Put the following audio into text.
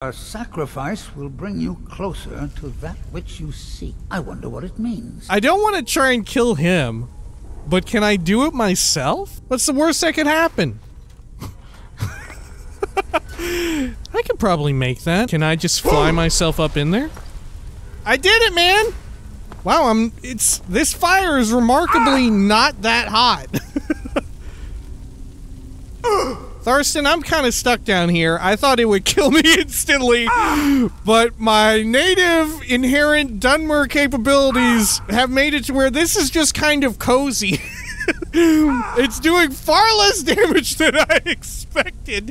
A sacrifice will bring you closer to that which you seek. I wonder what it means. I don't want to try and kill him, but can I do it myself? What's the worst that could happen? I could probably make that. Can I just fly myself up in there? I did it, man! Wow, I'm- it's- this fire is remarkably not that hot. Thurston, I'm kind of stuck down here. I thought it would kill me instantly, but my native inherent Dunmer capabilities have made it to where this is just kind of cozy. it's doing far less damage than I expected.